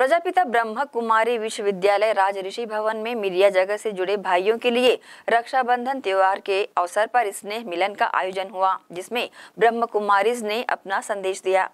प्रजापिता ब्रह्म कुमारी विश्वविद्यालय राज ऋषि भवन में मीडिया जगत से जुड़े भाइयों के लिए रक्षाबंधन त्योहार के अवसर पर स्नेह मिलन का आयोजन हुआ, जिसमें ब्रह्म कुमारी ने अपना संदेश दिया।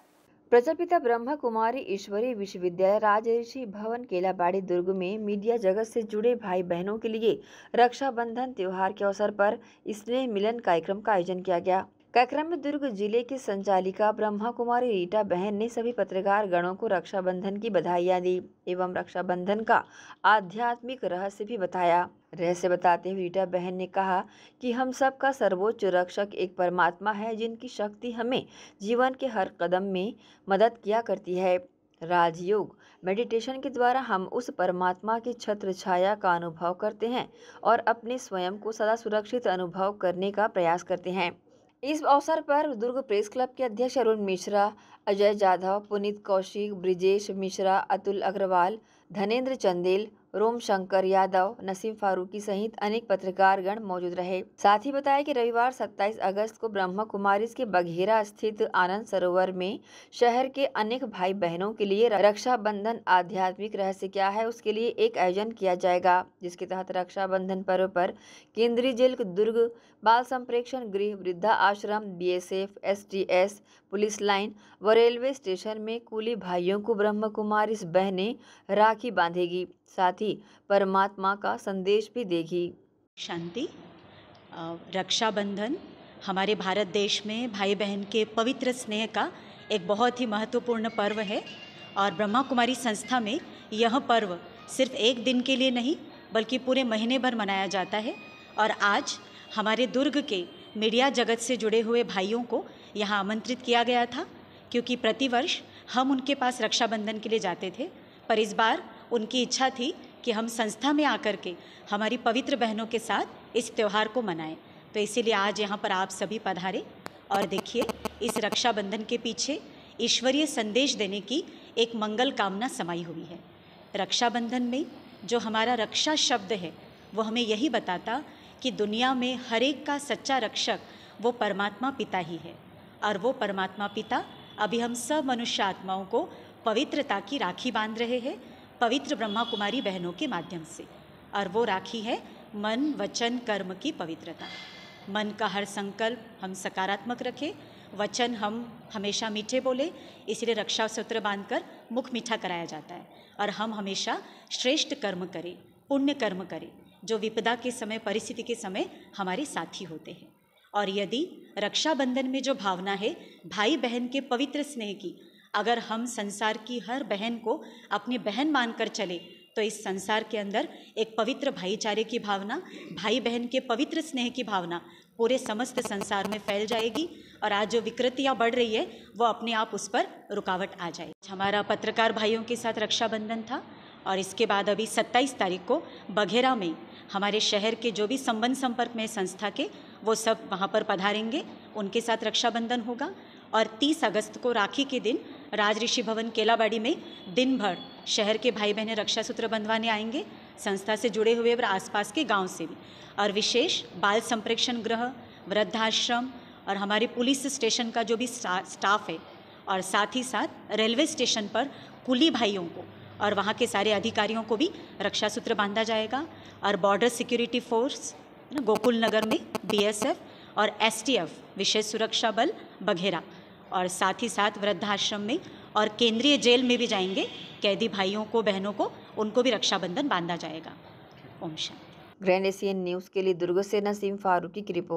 प्रजापिता ब्रह्म कुमारी ईश्वरी विश्वविद्यालय राज ऋषि भवन, केलाबाड़ी दुर्ग में मीडिया जगत से जुड़े भाई बहनों के लिए रक्षाबंधन त्योहार के अवसर पर स्नेह मिलन कार्यक्रम का आयोजन किया गया। कार्यक्रम में दुर्ग ज़िले की संचालिका ब्रह्मा कुमारी रीटा बहन ने सभी पत्रकार गणों को रक्षाबंधन की बधाइयाँ दी एवं रक्षाबंधन का आध्यात्मिक रहस्य भी बताया। रहस्य बताते हुए रीटा बहन ने कहा कि हम सब का सर्वोच्च रक्षक एक परमात्मा है, जिनकी शक्ति हमें जीवन के हर कदम में मदद किया करती है। राजयोग, मेडिटेशन के द्वारा हम उस परमात्मा की छत्र छाया का अनुभव करते हैं और अपने स्वयं को सदा सुरक्षित अनुभव करने का प्रयास करते हैं। इस अवसर पर दुर्ग प्रेस क्लब के अध्यक्ष अरुण मिश्रा, अजय जाधव, पुनीत कौशिक, ब्रिजेश मिश्रा, अतुल अग्रवाल धनेन्द्र चंदेल रोम शंकर यादव, नसीम फारूकी सहित अनेक पत्रकारगण मौजूद रहे। साथ ही बताया कि रविवार 27 अगस्त को ब्रह्म कुमारी के बघेरा स्थित आनंद सरोवर में शहर के अनेक भाई बहनों के लिए रक्षाबंधन आध्यात्मिक रहस्य क्या है, उसके लिए एक आयोजन किया जाएगा, जिसके तहत रक्षाबंधन पर्व पर केंद्रीय जेल दुर्ग, बाल संप्रेक्षण गृह, वृद्धा आश्रम B BSF, STS, police line व रेलवे स्टेशन में कुली भाइयों को ब्रह्म कुमारी बहनें राखी बांधेगी। साथ ही परमात्मा का संदेश भी देगी। शांति रक्षाबंधन, हमारे भारत देश में भाई बहन के पवित्र स्नेह का एक बहुत ही महत्वपूर्ण पर्व है और ब्रह्मा कुमारी संस्था में यह पर्व सिर्फ़ एक दिन के लिए नहीं, बल्कि पूरे महीने भर मनाया जाता है और आज हमारे दुर्ग के मीडिया जगत से जुड़े हुए भाइयों को यहाँ आमंत्रित किया गया था, क्योंकि प्रतिवर्ष हम उनके पास रक्षाबंधन के लिए जाते थे। पर इस बार उनकी इच्छा थी कि हम संस्था में आकर के हमारी पवित्र बहनों के साथ इस त्यौहार को मनाएँ। तो इसीलिए आज यहाँ पर आप सभी पधारे और देखिए, इस रक्षाबंधन के पीछे ईश्वरीय संदेश देने की एक मंगल कामना समाई हुई है। रक्षाबंधन में जो हमारा रक्षा शब्द है, वो हमें यही बताता कि दुनिया में हर एक का सच्चा रक्षक वो परमात्मा पिता ही है। और वो परमात्मा पिता अभी हम सब मनुष्य आत्माओं को पवित्रता की राखी बाँध रहे हैं पवित्र ब्रह्मा कुमारी बहनों के माध्यम से। और वो राखी है मन, वचन, कर्म की पवित्रता। मन का हर संकल्प हम सकारात्मक रखें। वचन हम हमेशा मीठे बोले, इसलिए रक्षा सूत्र बांधकर मुख मीठा कराया जाता है। और हम हमेशा श्रेष्ठ कर्म करें, पुण्य कर्म करें, जो विपदा के समय, परिस्थिति के समय हमारे साथी होते हैं। और यदि रक्षाबंधन में जो भावना है भाई बहन के पवित्र स्नेह की अगर हम संसार की हर बहन को अपनी बहन मानकर चले तो इस संसार के अंदर एक पवित्र भाईचारे की भावना भाई बहन के पवित्र स्नेह की भावना पूरे समस्त संसार में फैल जाएगी और आज जो विकृतियाँ बढ़ रही है, वो अपने आप उस पर रुकावट आ जाए हमारा पत्रकार भाइयों के साथ रक्षाबंधन था और इसके बाद अभी 27 तारीख को बघेरा में हमारे शहर के जो भी संबंध संपर्क में संस्था के, वो सब वहाँ पर पधारेंगे। उनके साथ रक्षाबंधन होगा और 30 अगस्त को राखी के दिन राज ऋषि भवन केलाबाड़ी में दिन भर शहर के भाई बहनें रक्षा सूत्र बंधवाने आएँगे, संस्था से जुड़े हुए और आसपास के गाँव से भी। और विशेष बाल संप्रेक्षण गृह वृद्धाश्रम और हमारे पुलिस स्टेशन का जो भी स्टाफ है और साथ ही साथ रेलवे स्टेशन पर कुली भाइयों को और वहाँ के सारे अधिकारियों को भी रक्षा सूत्र बांधा जाएगा और border security force, Gokul Nagar में बीएसएफ और एसटीएफ विशेष सुरक्षा बल बघेरा। और साथ ही साथ वृद्धाश्रम में और केंद्रीय जेल में भी जाएँगे। कैदी भाइयों को, बहनों को, उनको भी रक्षाबंधन बांधा जाएगा। Om Shanti. Grand Asian news के लिए दुर्ग से नसीम फारूकी की रिपोर्ट।